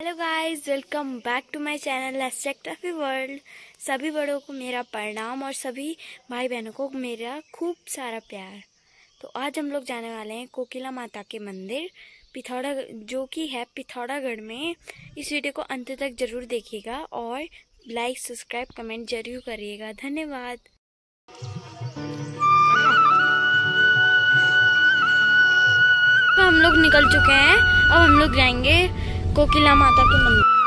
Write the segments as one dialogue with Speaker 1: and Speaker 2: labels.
Speaker 1: Hello guys welcome back to my channel एस्ट्रेक्टाफी world सभी बड़ों को मेरा प्रणाम और सभी भाई बहनों को मेरा खूब सारा प्यार। तो आज हम लोग जाने वाले हैं कोकिला माता के मंदिर, पिथौरा, जो कि है पिथौरागढ़ में। इस वीडियो को अंत तक ज़रूर देखिएगा और लाइक सब्सक्राइब कमेंट ज़रूर करिएगा। धन्यवाद। तो हम लोग निकल चुके हैं। अब हम लोग जाएँगे कोकिला माता के मंदिर।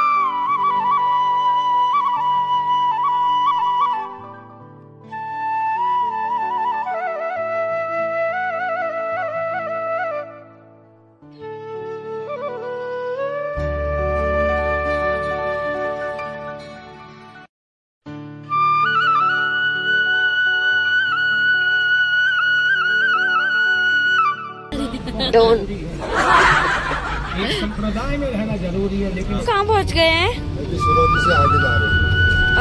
Speaker 2: डोन
Speaker 3: संप्रदाय में रहना ज़रूरी है लेकिन
Speaker 1: कहाँ पहुँच गए हैं
Speaker 4: हैं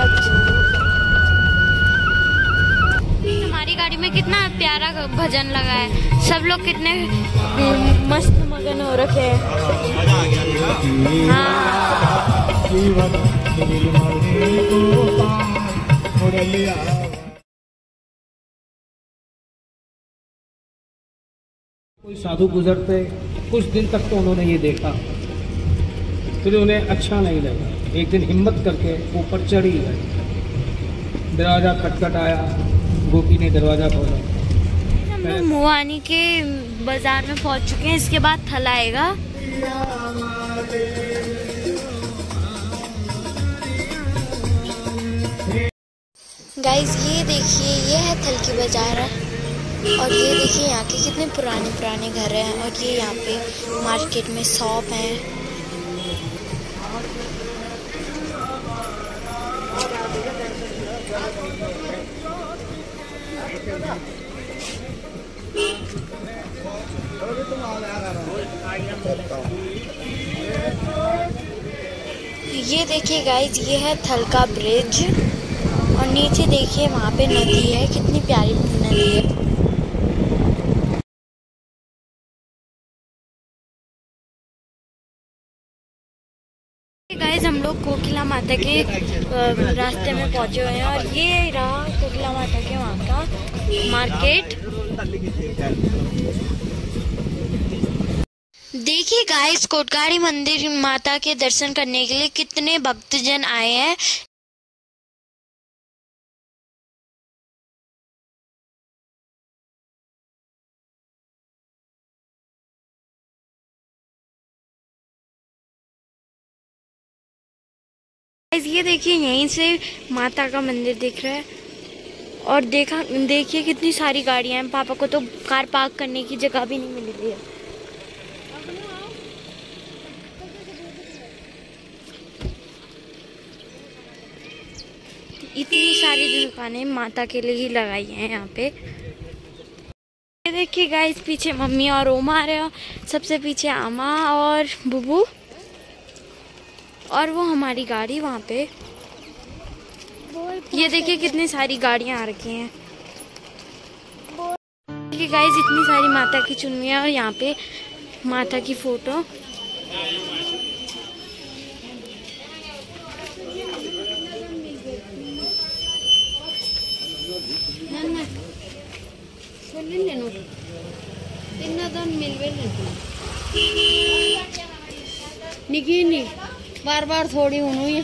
Speaker 1: अच्छा हमारी गाड़ी में कितना प्यारा भजन लगा है सब लोग कितने मस्त मगन हो रखे हैं हाँ
Speaker 3: कोई साधु गुजरते कुछ दिन तक तो उन्होंने ये देखा। फिर उन्हें अच्छा नहीं लगा। एक दिन हिम्मत करके ऊपर चढ़ी। गए दरवाज़ा खटखटाया। गोपी ने दरवाज़ा खोला।
Speaker 1: हम लोग के बाज़ार में पहुँच चुके हैं। इसके बाद थल आएगा। गाइस ये देखिए ये है थल की बाज़ार। और ये देखिए यहाँ के कितने पुराने पुराने घर हैं और ये यहाँ पे मार्केट में शॉप हैं। ये देखिए गाइस ये है थलका ब्रिज और नीचे देखिए वहाँ पे नदी है, कितनी प्यारी नदी है। गाइस हम लोग कोकिला माता के रास्ते में पहुँचे हुए हैं और ये रहा कोकिला माता के वहाँ का मार्केट। देखिए गाइस कोटगाड़ी मंदिर माता के दर्शन करने के लिए कितने भक्तजन आए हैं। ये देखिए, यहीं से माता का मंदिर दिख रहा है। और देखा, देखिए कितनी सारी गाड़ियाँ हैं। पापा को तो कार पार्क करने की जगह भी नहीं मिल रही है इतनी सारी दुकानें माता के लिए ही लगाई हैं यहाँ पे। ये देखिए गाइस पीछे मम्मी और ओमा आ रहे हो। सबसे पीछे आमा और बुबू। और वो हमारी गाड़ी वहाँ पे। ये देखिए कितनी सारी गाड़ियाँ आ रखी हैं। देखिए गाइस इतनी सारी माता की चुनरियाँ और यहाँ पे माता की फ़ोटो
Speaker 2: बार बार थोड़ी ही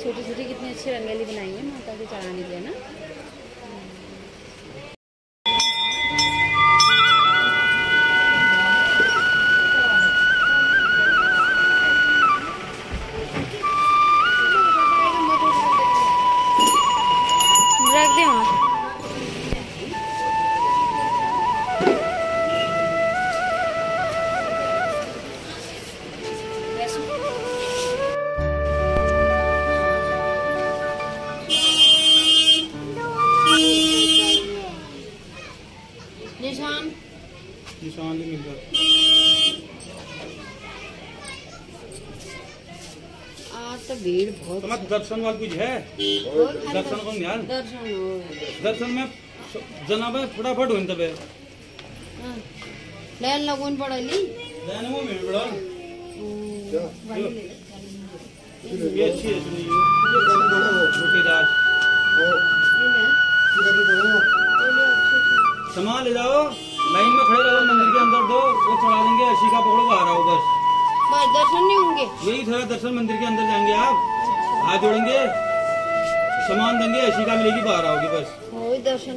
Speaker 2: छोटी छोटी कितनी अच्छी रंगोली बनाई है, माता के चढ़ाने के ना।
Speaker 5: दर्शन वाल कुछ है? दर्शन को ध्यान?
Speaker 2: दर्शन हो
Speaker 5: दर्शन में जनाब फटाफट होइन तबे।
Speaker 2: हाँ। लाइन लगून पड़ली।
Speaker 5: जाने वो भीड़ बड़ा
Speaker 4: क्या
Speaker 5: ये अच्छी है सुनिए। ये छोटी दाल
Speaker 4: और किधर भी करो
Speaker 5: सामान ले जाओ। लाइन में खड़े रहो मंदिर के अंदर दो। वो चढ़ा देंगे अर्शी का पकड़ो बाहर आओ बस
Speaker 2: बस दर्शन नहीं होंगे?
Speaker 5: यही थोड़ा दर्शन मंदिर के अंदर जाएँगे आप। हाथ जोड़ेंगे। सामान देंगे ऐसी का मिलेगी बाहर आओगे बस।
Speaker 2: दर्शन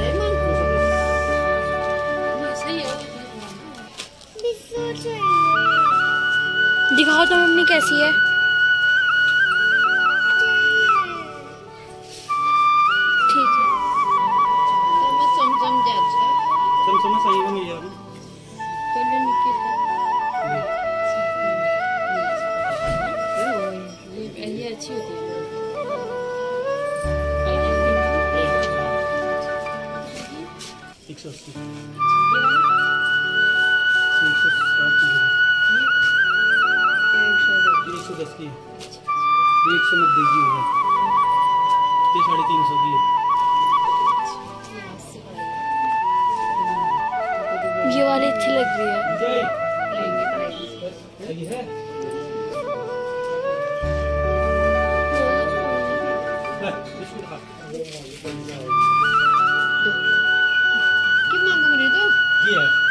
Speaker 2: रे मन
Speaker 1: दिखाओ तो मम्मी कैसी है।
Speaker 2: ये
Speaker 1: वाली अच्छी लग रही है।
Speaker 5: Yeah.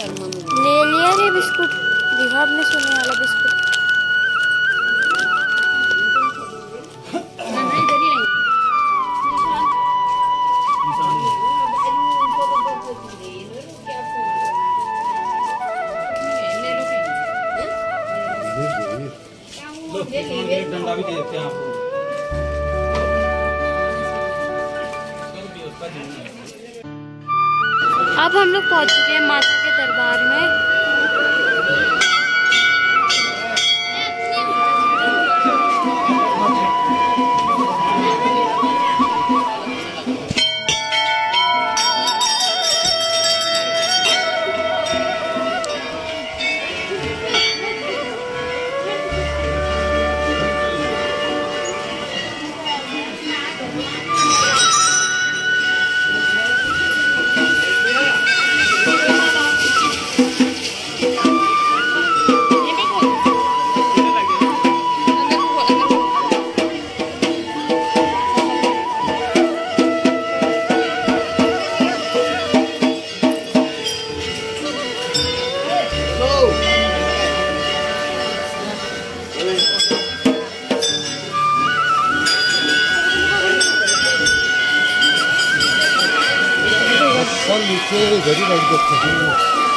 Speaker 5: ले
Speaker 1: लिया रे बिस्कुट। दिखा में सोने वाला बिस्कुट।
Speaker 4: नीचे घड़ी लग जाती
Speaker 1: ये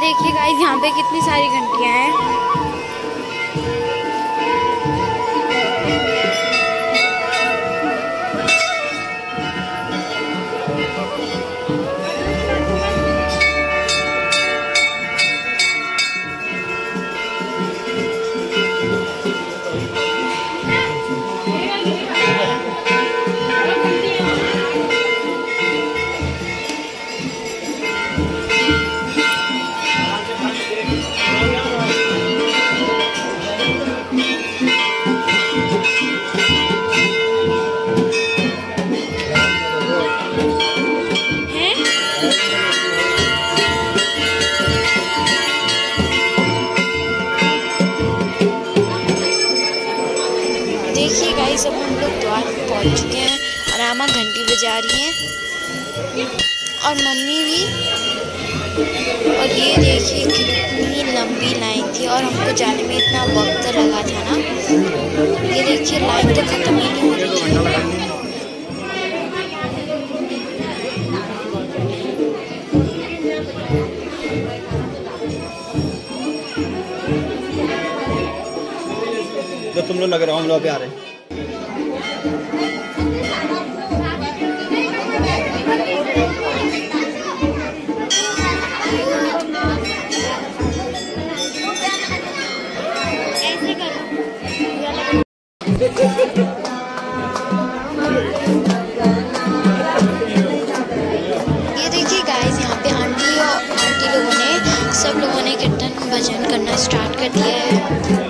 Speaker 1: देखिए गाइस यहाँ पे कितनी सारी घंटियाँ हैं। बजा रही हैं। और मम्मी भी। और ये देखिए कितनी लंबी लाइन थी और हमको जाने में इतना वक्त लगा था ना। ये देखिए लाइन तो खत्म ही नहीं हो रही है
Speaker 5: जब तुम लोग लग रहे हो हम लोग आ रहे हैं।
Speaker 3: Yeah.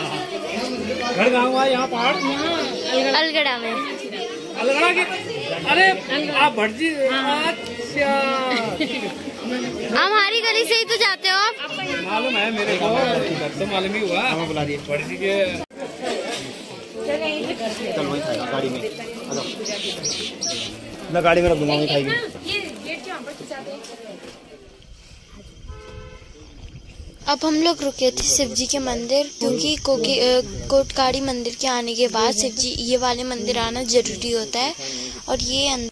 Speaker 3: घर गाँव है यहाँ पहाड़?
Speaker 1: अलगड़ा में।
Speaker 3: अलगड़ा के अरे आप भटजी अच्छा।
Speaker 1: हमारी गली से ही तो जाते हो? आप
Speaker 3: मालूम है मेरे को तो मालूम ही हुआ। हमें बुला दिए। भटजी के चल वहीं गाड़ी में। मैं गाड़ी में रख दूँगा वहीं खाएगी।
Speaker 1: अब हम लोग रुके थे शिव जी के मंदिर, क्योंकि कोटकाड़ी मंदिर के आने के बाद शिव जी ये वाले मंदिर आना ज़रूरी होता है, और ये अंदर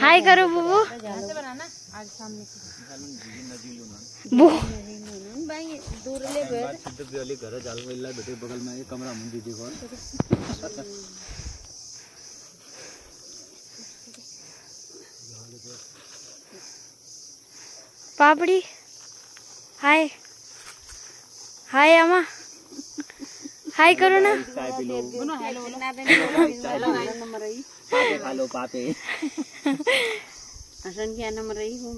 Speaker 1: हाय करो बुबू बू
Speaker 2: भाई दूर ले बैठ
Speaker 3: घर जाल बेटे बगल में कमरा में दीदी को
Speaker 1: पापड़ी। हाय। हाय अम्मा। हाय करो ना
Speaker 3: हेलो लो पापे।
Speaker 2: हसन क्या नंबर रही हूँ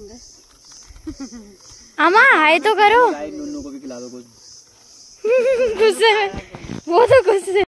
Speaker 1: अमा हाय तो करो।
Speaker 3: को भी खिला दो कुछ।
Speaker 1: गुस्से में वो तो गुस्से